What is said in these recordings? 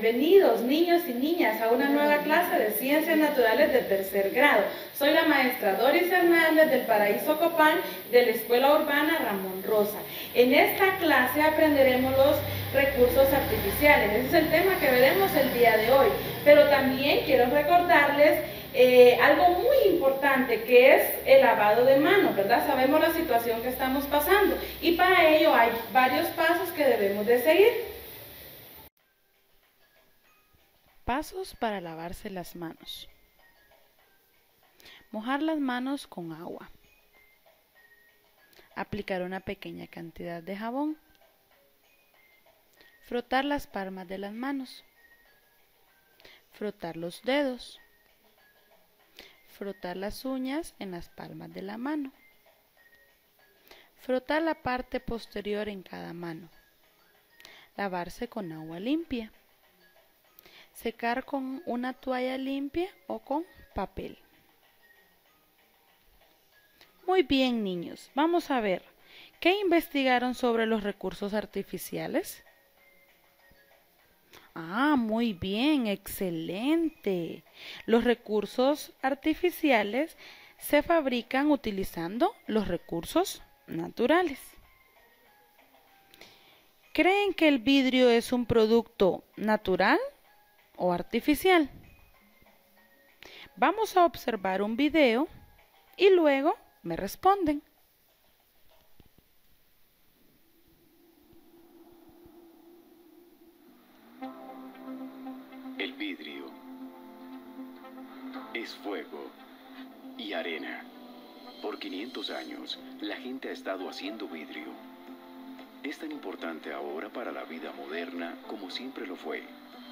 bienvenidos niños y niñas a una nueva clase de Ciencias Naturales de tercer grado. Soy la maestra Doris Hernández del Paraíso Copán de la Escuela Urbana Ramón Rosa. En esta clase aprenderemos los recursos artificiales. Ese es el tema que veremos el día de hoy. Pero también quiero recordarles eh, algo muy importante que es el lavado de manos, ¿verdad? Sabemos la situación que estamos pasando y para ello hay varios pasos que debemos de seguir. Pasos para lavarse las manos. Mojar las manos con agua. Aplicar una pequeña cantidad de jabón. Frotar las palmas de las manos. Frotar los dedos. Frotar las uñas en las palmas de la mano. Frotar la parte posterior en cada mano. Lavarse con agua limpia secar con una toalla limpia o con papel. Muy bien, niños. Vamos a ver. ¿Qué investigaron sobre los recursos artificiales? Ah, muy bien, excelente. Los recursos artificiales se fabrican utilizando los recursos naturales. ¿Creen que el vidrio es un producto natural o artificial. Vamos a observar un video y luego me responden. El vidrio es fuego y arena. Por 500 años, la gente ha estado haciendo vidrio. Es tan importante ahora para la vida moderna como siempre lo fue.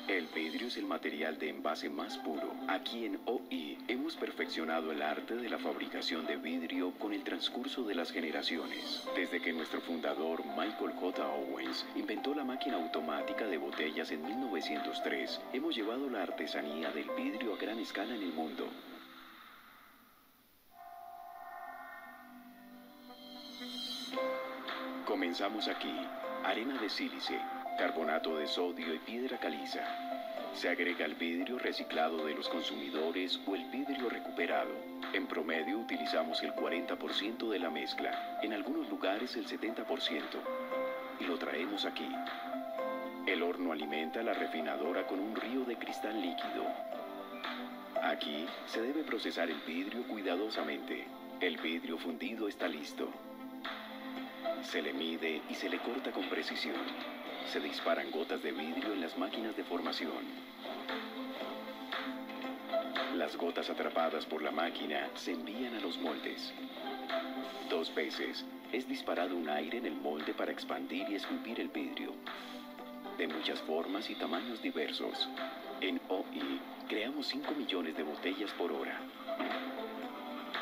El vidrio es el material de envase más puro. Aquí en OI hemos perfeccionado el arte de la fabricación de vidrio con el transcurso de las generaciones. Desde que nuestro fundador Michael J. Owens inventó la máquina automática de botellas en 1903, hemos llevado la artesanía del vidrio a gran escala en el mundo. Comenzamos aquí. Arena de sílice, carbonato de sodio y piedra caliza. Se agrega el vidrio reciclado de los consumidores o el vidrio recuperado. En promedio utilizamos el 40% de la mezcla, en algunos lugares el 70%, y lo traemos aquí. El horno alimenta la refinadora con un río de cristal líquido. Aquí se debe procesar el vidrio cuidadosamente. El vidrio fundido está listo. Se le mide y se le corta con precisión se disparan gotas de vidrio en las máquinas de formación. Las gotas atrapadas por la máquina se envían a los moldes. Dos veces es disparado un aire en el molde para expandir y esculpir el vidrio. De muchas formas y tamaños diversos. En OI creamos 5 millones de botellas por hora.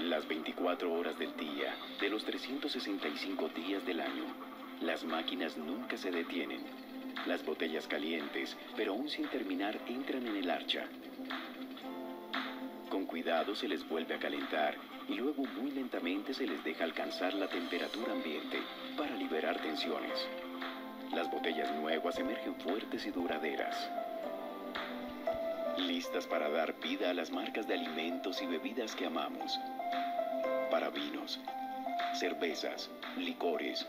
Las 24 horas del día, de los 365 días del año, las máquinas nunca se detienen. Las botellas calientes, pero aún sin terminar, entran en el archa. Con cuidado se les vuelve a calentar y luego muy lentamente se les deja alcanzar la temperatura ambiente para liberar tensiones. Las botellas nuevas emergen fuertes y duraderas. Listas para dar vida a las marcas de alimentos y bebidas que amamos. Para vinos, cervezas, licores,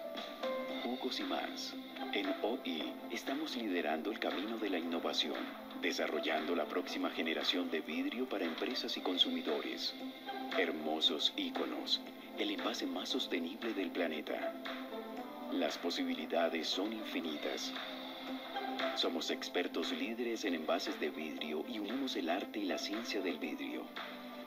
jugos y más. En OI estamos liderando el camino de la innovación, desarrollando la próxima generación de vidrio para empresas y consumidores. Hermosos íconos, el envase más sostenible del planeta. Las posibilidades son infinitas. Somos expertos líderes en envases de vidrio y unimos el arte y la ciencia del vidrio,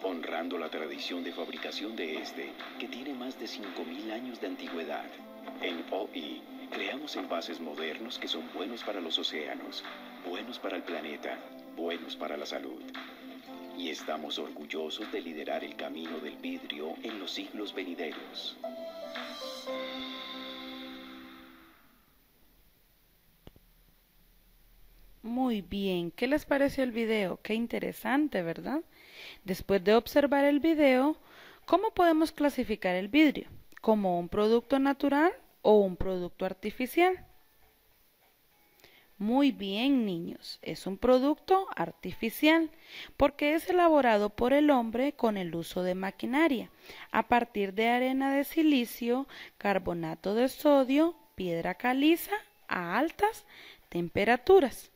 honrando la tradición de fabricación de este, que tiene más de 5.000 años de antigüedad. En OI creamos envases modernos que son buenos para los océanos, buenos para el planeta, buenos para la salud. Y estamos orgullosos de liderar el camino del vidrio en los siglos venideros. Muy bien, ¿qué les pareció el video? Qué interesante, ¿verdad? Después de observar el video, ¿cómo podemos clasificar el vidrio? ¿Como un producto natural o un producto artificial? Muy bien, niños, es un producto artificial porque es elaborado por el hombre con el uso de maquinaria a partir de arena de silicio, carbonato de sodio, piedra caliza a altas temperaturas.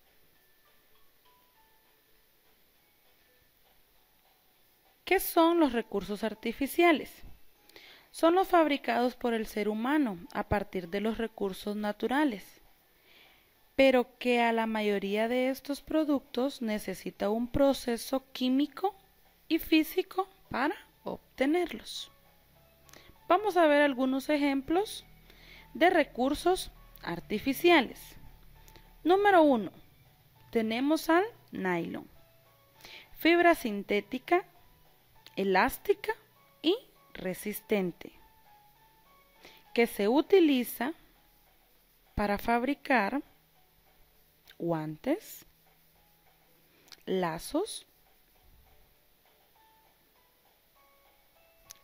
¿Qué son los recursos artificiales? Son los fabricados por el ser humano a partir de los recursos naturales pero que a la mayoría de estos productos necesita un proceso químico y físico para obtenerlos. Vamos a ver algunos ejemplos de recursos artificiales. Número 1. Tenemos al nylon. Fibra sintética, elástica resistente, que se utiliza para fabricar guantes, lazos,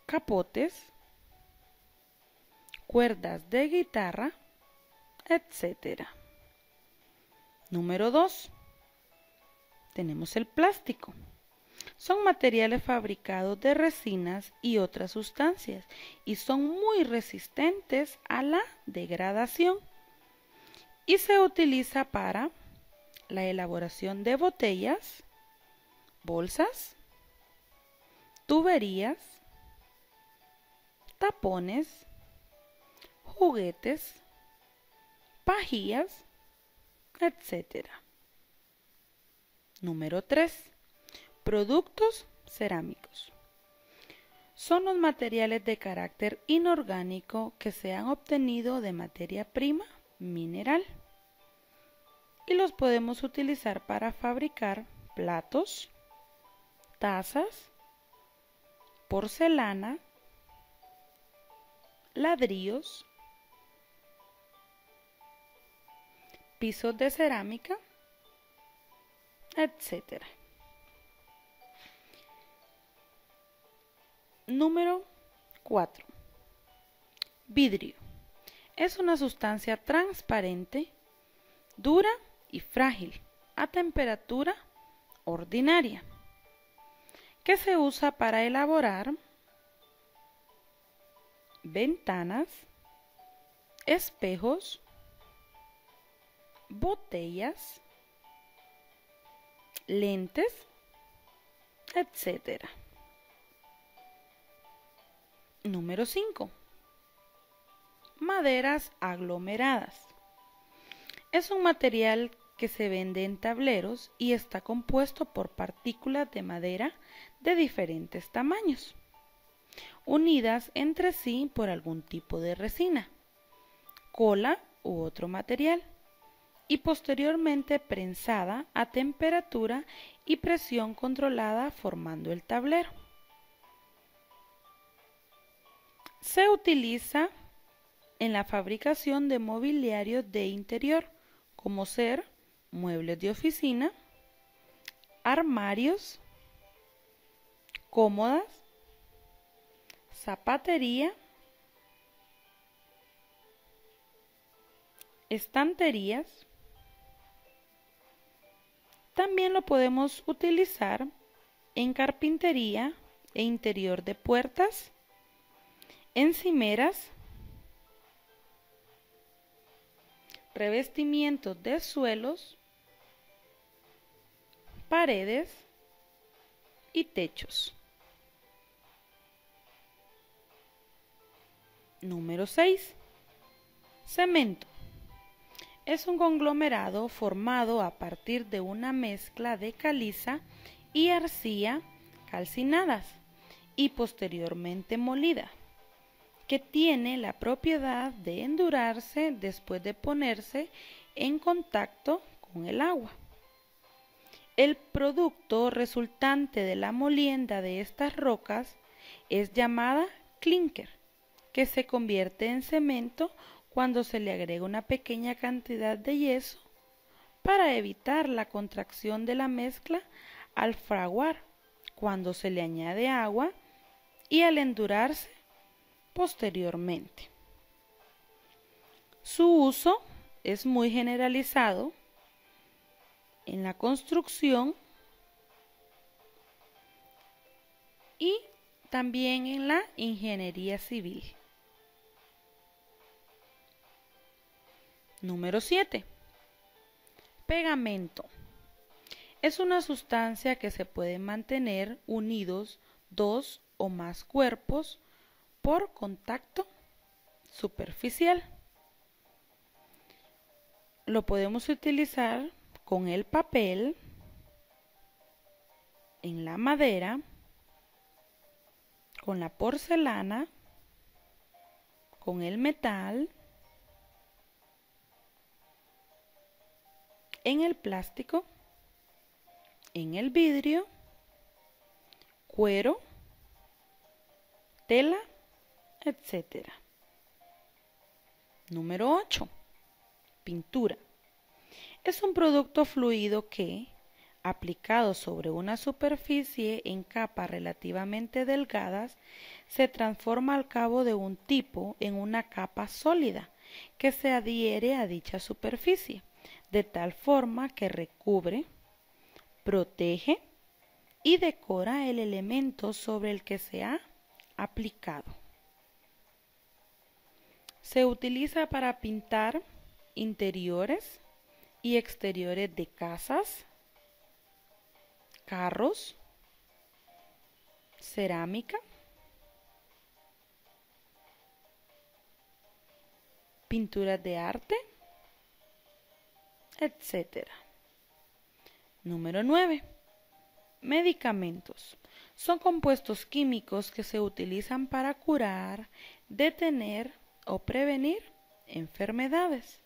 capotes, cuerdas de guitarra, etc. Número 2. Tenemos el plástico. Son materiales fabricados de resinas y otras sustancias y son muy resistentes a la degradación y se utiliza para la elaboración de botellas, bolsas, tuberías, tapones, juguetes, pajillas, etc. Número 3. Productos cerámicos. Son los materiales de carácter inorgánico que se han obtenido de materia prima mineral y los podemos utilizar para fabricar platos, tazas, porcelana, ladrillos, pisos de cerámica, etc. Número 4. Vidrio. Es una sustancia transparente, dura y frágil a temperatura ordinaria, que se usa para elaborar ventanas, espejos, botellas, lentes, etc. Número 5. Maderas aglomeradas. Es un material que se vende en tableros y está compuesto por partículas de madera de diferentes tamaños, unidas entre sí por algún tipo de resina, cola u otro material, y posteriormente prensada a temperatura y presión controlada formando el tablero. Se utiliza en la fabricación de mobiliario de interior, como ser muebles de oficina, armarios, cómodas, zapatería, estanterías. También lo podemos utilizar en carpintería e interior de puertas, encimeras, revestimientos de suelos, paredes y techos. Número 6. Cemento. Es un conglomerado formado a partir de una mezcla de caliza y arcilla calcinadas y posteriormente molida, que tiene la propiedad de endurarse después de ponerse en contacto con el agua. El producto resultante de la molienda de estas rocas es llamada clinker, que se convierte en cemento cuando se le agrega una pequeña cantidad de yeso para evitar la contracción de la mezcla al fraguar cuando se le añade agua y al endurarse posteriormente. Su uso es muy generalizado en la construcción y también en la ingeniería civil. Número 7. Pegamento. Es una sustancia que se puede mantener unidos dos o más cuerpos por contacto superficial. Lo podemos utilizar con el papel, en la madera, con la porcelana, con el metal, en el plástico, en el vidrio, cuero, tela, etc. Número 8. Pintura. Es un producto fluido que, aplicado sobre una superficie en capas relativamente delgadas, se transforma al cabo de un tipo en una capa sólida que se adhiere a dicha superficie, de tal forma que recubre, protege y decora el elemento sobre el que se ha aplicado. Se utiliza para pintar interiores y exteriores de casas, carros, cerámica, pinturas de arte, etc. Número 9. Medicamentos. Son compuestos químicos que se utilizan para curar, detener o prevenir enfermedades,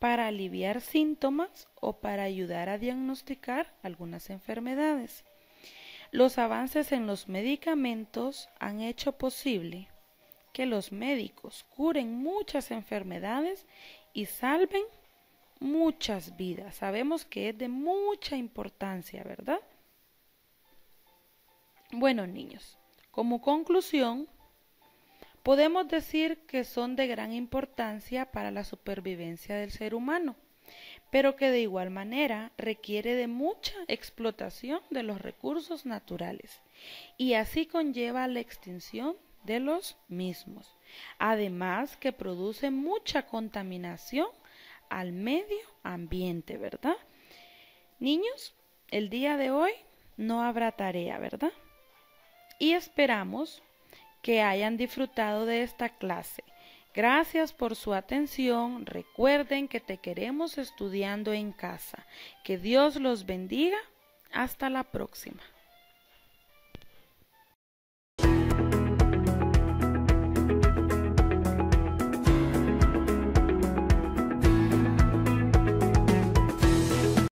para aliviar síntomas o para ayudar a diagnosticar algunas enfermedades. Los avances en los medicamentos han hecho posible que los médicos curen muchas enfermedades y salven muchas vidas. Sabemos que es de mucha importancia, ¿verdad? Bueno, niños, como conclusión, podemos decir que son de gran importancia para la supervivencia del ser humano, pero que de igual manera requiere de mucha explotación de los recursos naturales y así conlleva la extinción de los mismos. Además que produce mucha contaminación al medio ambiente, ¿verdad? Niños, el día de hoy no habrá tarea, ¿verdad? Y esperamos que hayan disfrutado de esta clase. Gracias por su atención. Recuerden que te queremos estudiando en casa. Que Dios los bendiga. Hasta la próxima.